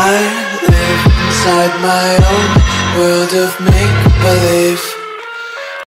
I live inside my own world of make believe.